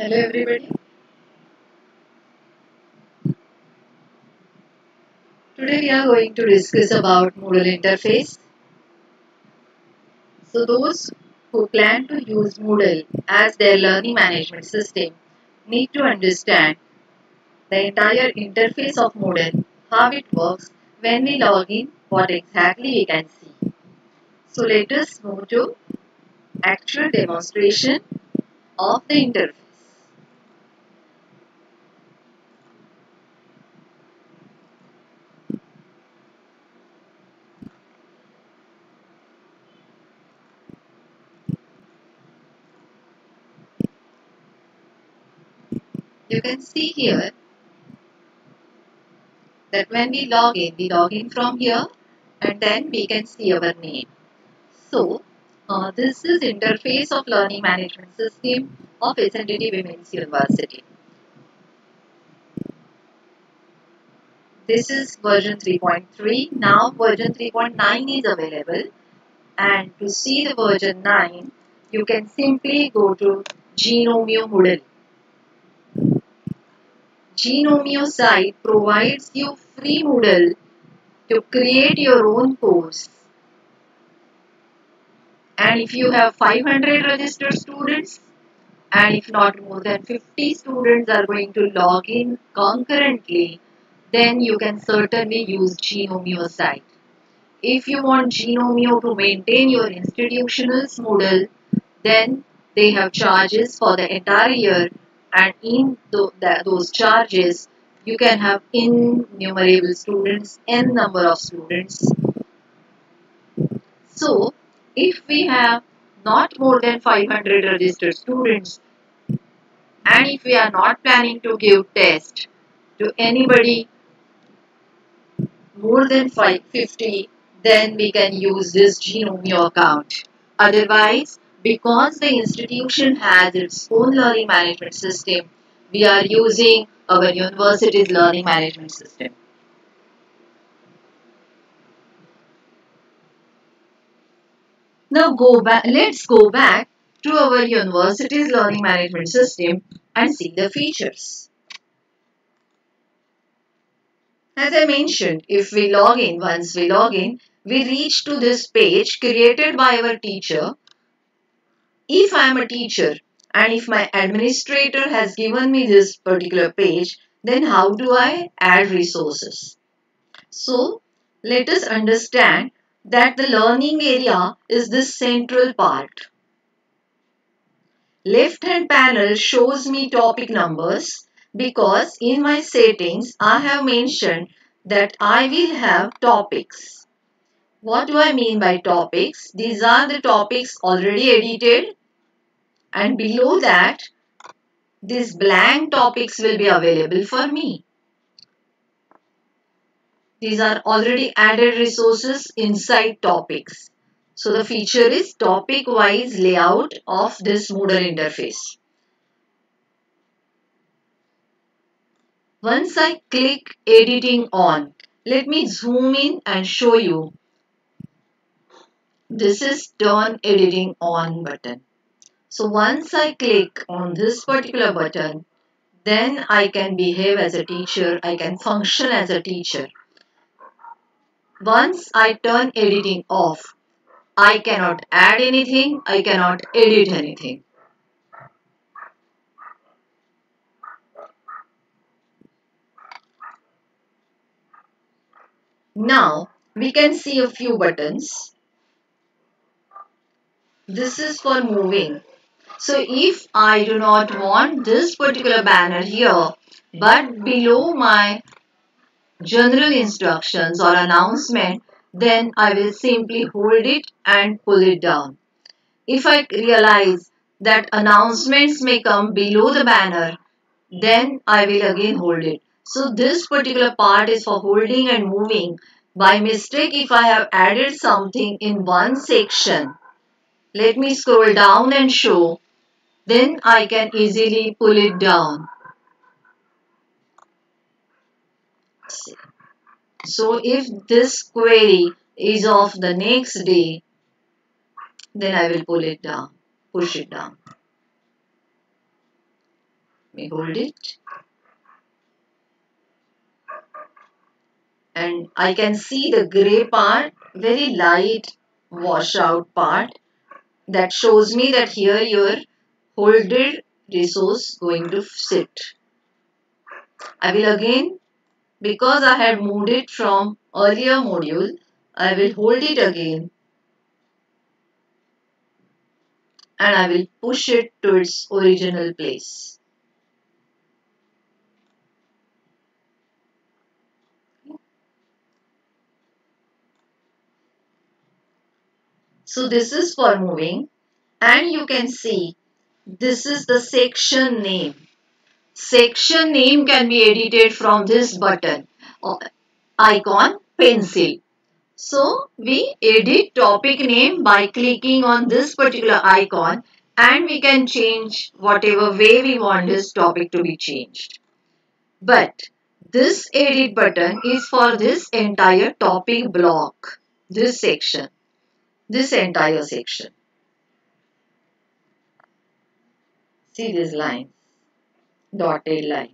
Hello everybody. Today we are going to discuss about Moodle interface. So those who plan to use Moodle as their learning management system need to understand the entire interface of Moodle, how it works, when we log in, what exactly we can see. So let us move to actual demonstration of the interface. You can see here that when we log in, we log in from here and then we can see our name. So, uh, this is interface of learning management system of SNDT Women's University. This is version 3.3. Now version 3.9 is available and to see the version 9 you can simply go to Gnomio Moodle. Gnomio site provides you free Moodle to create your own course. And if you have 500 registered students and if not more than 50 students are going to log in concurrently, then you can certainly use Gnomio site. If you want Gnomio to maintain your institutional Moodle, then they have charges for the entire year and in the, the, those charges you can have innumerable students, n number of students. So, if we have not more than 500 registered students and if we are not planning to give test to anybody more than 550 then we can use this Gnomio account. Otherwise, because the institution has its own learning management system, we are using our university's learning management system. Now go back, let's go back to our university's learning management system and see the features. As I mentioned, if we log in, once we log in, we reach to this page created by our teacher. If I am a teacher and if my administrator has given me this particular page, then how do I add resources? So, let us understand that the learning area is this central part. Left hand panel shows me topic numbers because in my settings I have mentioned that I will have topics. What do I mean by topics? These are the topics already edited and below that these blank topics will be available for me. These are already added resources inside topics. So the feature is topic wise layout of this Moodle interface. Once I click editing on, let me zoom in and show you. This is turn editing on button. So once I click on this particular button, then I can behave as a teacher, I can function as a teacher. Once I turn editing off, I cannot add anything, I cannot edit anything. Now we can see a few buttons. This is for moving. So if I do not want this particular banner here, but below my general instructions or announcement, then I will simply hold it and pull it down. If I realize that announcements may come below the banner, then I will again hold it. So this particular part is for holding and moving. By mistake, if I have added something in one section, let me scroll down and show, then I can easily pull it down. So if this query is of the next day, then I will pull it down, push it down. me hold it and I can see the gray part very light washout part that shows me that here your holded resource going to sit. I will again because I had moved it from earlier module I will hold it again and I will push it to its original place. So this is for moving and you can see this is the section name. Section name can be edited from this button uh, icon pencil. So we edit topic name by clicking on this particular icon and we can change whatever way we want this topic to be changed. But this edit button is for this entire topic block, this section this entire section. See these lines, dotted lines.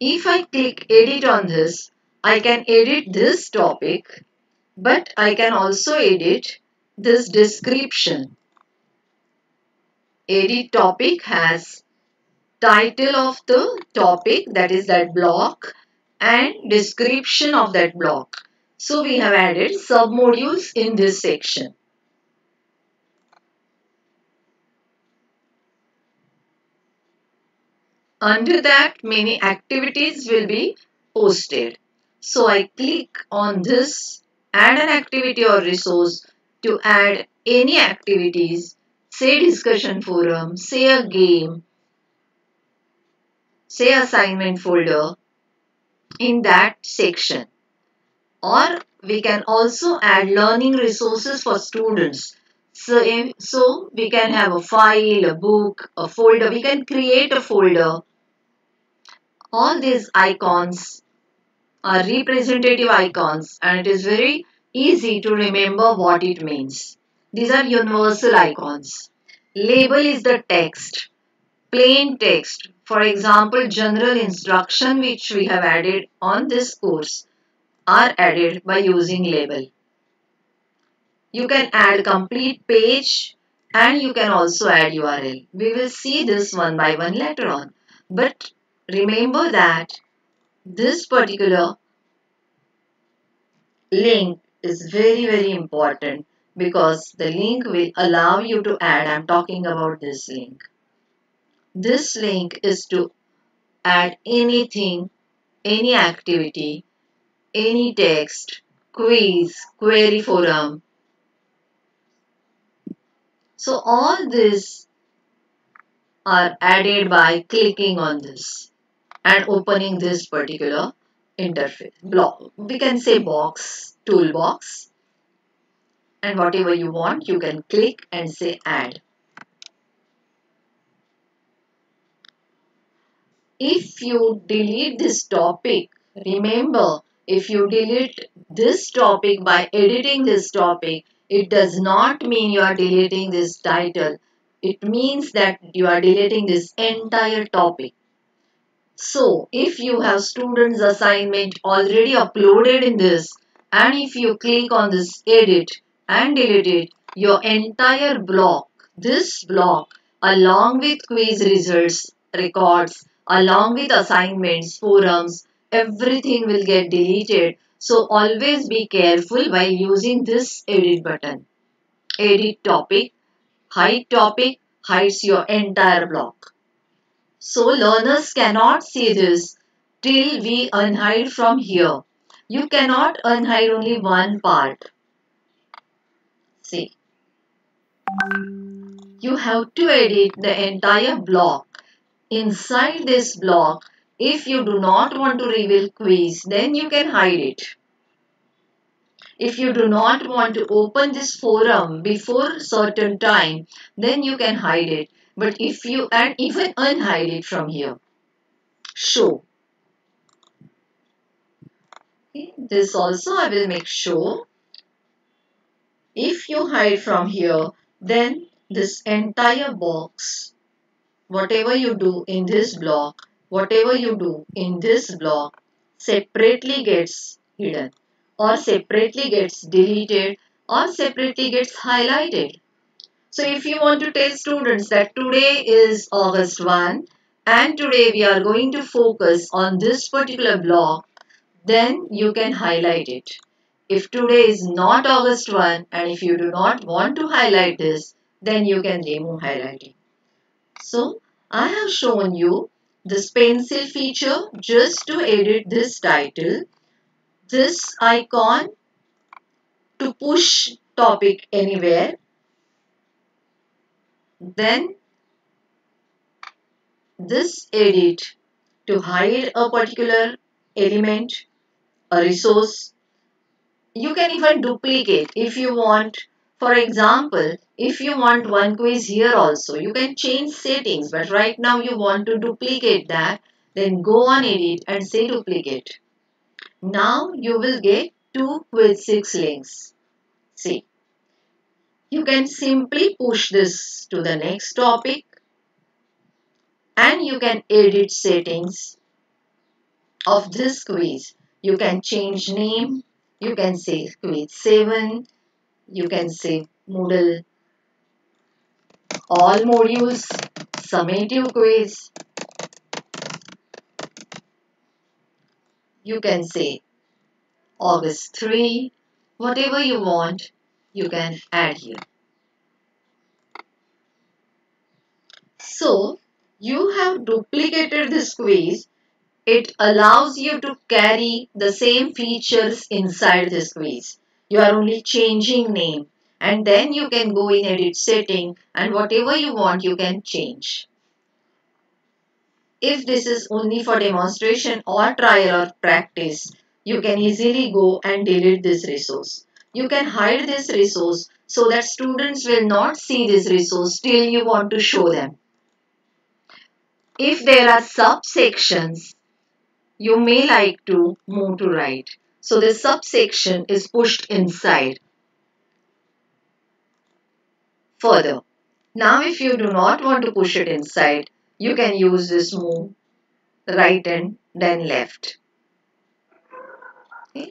If I click edit on this, I can edit this topic, but I can also edit this description. Edit topic has title of the topic that is that block and description of that block. So we have added submodules in this section. Under that many activities will be posted. So I click on this add an activity or resource to add any activities say discussion forum, say a game, say assignment folder in that section or we can also add learning resources for students. So, so we can have a file, a book, a folder. We can create a folder. All these icons are representative icons and it is very easy to remember what it means. These are universal icons. Label is the text, plain text. For example, general instruction which we have added on this course are added by using label. You can add complete page and you can also add URL. We will see this one by one later on. But remember that this particular link is very very important because the link will allow you to add. I'm talking about this link. This link is to add anything, any activity any text, quiz, query forum. So all these are added by clicking on this and opening this particular interface block. We can say box, toolbox and whatever you want you can click and say add. If you delete this topic, remember if you delete this topic by editing this topic, it does not mean you are deleting this title. It means that you are deleting this entire topic. So, if you have students assignment already uploaded in this and if you click on this edit and delete it, your entire block, this block along with quiz results, records, along with assignments, forums, everything will get deleted. So always be careful while using this edit button. Edit topic, hide topic hides your entire block. So learners cannot see this till we unhide from here. You cannot unhide only one part. See. You have to edit the entire block. Inside this block, if you do not want to reveal quiz, then you can hide it. If you do not want to open this forum before certain time, then you can hide it. But if you and even unhide it from here, show. Okay. This also I will make sure. If you hide from here, then this entire box whatever you do in this block, whatever you do in this block separately gets hidden or separately gets deleted or separately gets highlighted. So if you want to tell students that today is August 1 and today we are going to focus on this particular block, then you can highlight it. If today is not August 1 and if you do not want to highlight this, then you can remove highlighting. So I have shown you this pencil feature just to edit this title, this icon to push topic anywhere, then this edit to hide a particular element, a resource. You can even duplicate if you want. For example, if you want one quiz here also, you can change settings. But right now you want to duplicate that. Then go on edit and say duplicate. Now you will get two quiz 6 links. See. You can simply push this to the next topic and you can edit settings of this quiz. You can change name, you can say quiz 7, you can say Moodle all modules, summative quiz. You can say August 3, whatever you want, you can add here. So, you have duplicated this quiz it allows you to carry the same features inside this quiz. You are only changing name and then you can go in edit setting and whatever you want you can change. If this is only for demonstration or trial or practice, you can easily go and delete this resource. You can hide this resource so that students will not see this resource till you want to show them. If there are subsections you may like to move to right. So this subsection is pushed inside. Further, now if you do not want to push it inside, you can use this move right and then left. Okay.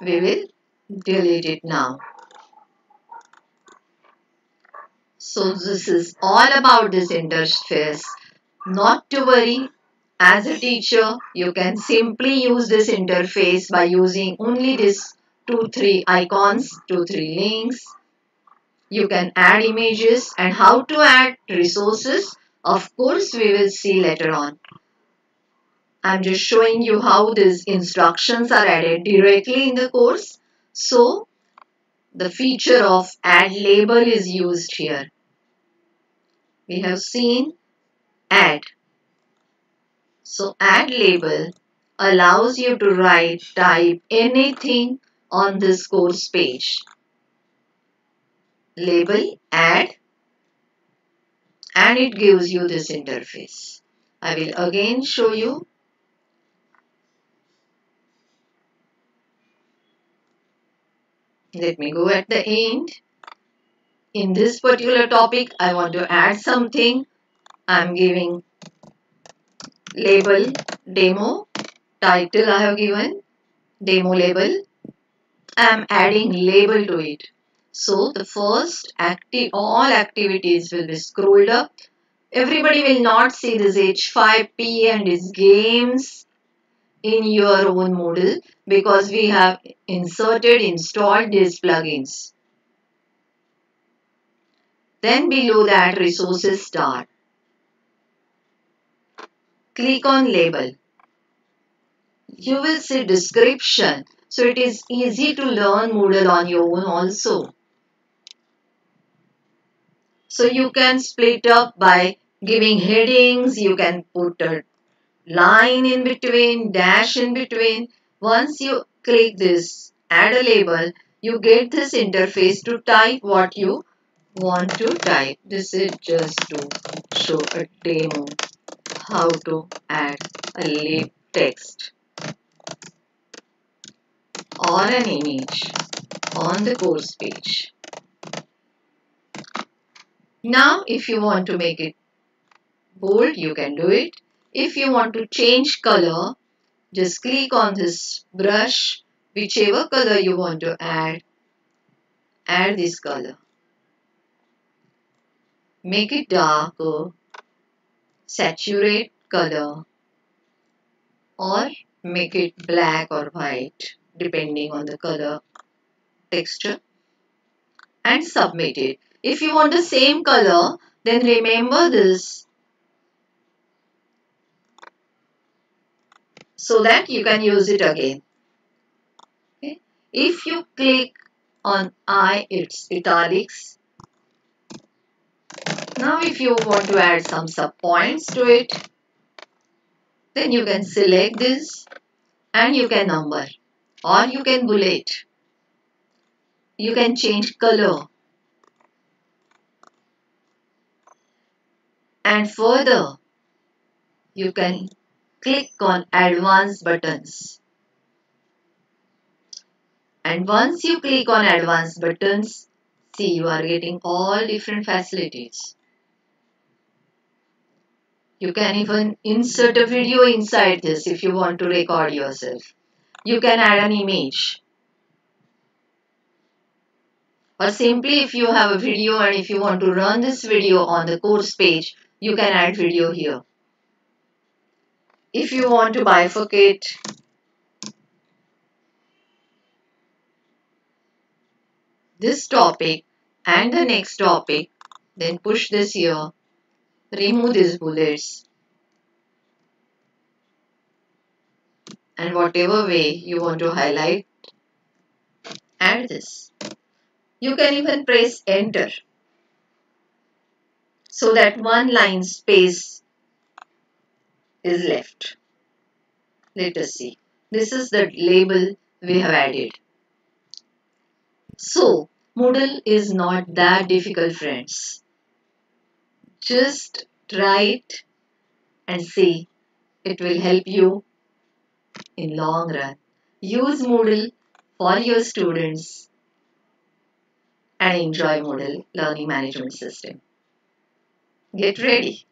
We will delete it now. So this is all about this interface. Not to worry, as a teacher, you can simply use this interface by using only these two, three icons, two, three links. You can add images and how to add resources. Of course, we will see later on. I'm just showing you how these instructions are added directly in the course. So, the feature of add label is used here. We have seen add so add label allows you to write, type anything on this course page. Label, add and it gives you this interface. I will again show you. Let me go at the end. In this particular topic, I want to add something. I am giving label demo. Title I have given demo label. I am adding label to it. So the first active all activities will be scrolled up. Everybody will not see this H5P and its games in your own Moodle because we have inserted installed these plugins then below that resources start click on label. You will see description. So it is easy to learn Moodle on your own also. So you can split up by giving headings. You can put a line in between, dash in between. Once you click this, add a label, you get this interface to type what you want to type. This is just to show a demo how to add a lib text or an image on the course page. Now if you want to make it bold, you can do it. If you want to change color, just click on this brush, whichever color you want to add, add this color. Make it darker, saturate color or make it black or white depending on the color texture and submit it. If you want the same color then remember this so that you can use it again. Okay. If you click on I it's italics. Now if you want to add some sub points to it then you can select this and you can number or you can bullet. You can change color. And further, you can click on advanced buttons. And once you click on advanced buttons, see you are getting all different facilities. You can even insert a video inside this if you want to record yourself. You can add an image. Or simply if you have a video and if you want to run this video on the course page, you can add video here. If you want to bifurcate this topic and the next topic, then push this here. Remove these bullets. And whatever way you want to highlight add this. You can even press enter. So that one line space is left let us see this is the label we have added so Moodle is not that difficult friends just try it and see. It will help you in long run. Use Moodle for your students and enjoy Moodle learning management system. Get ready.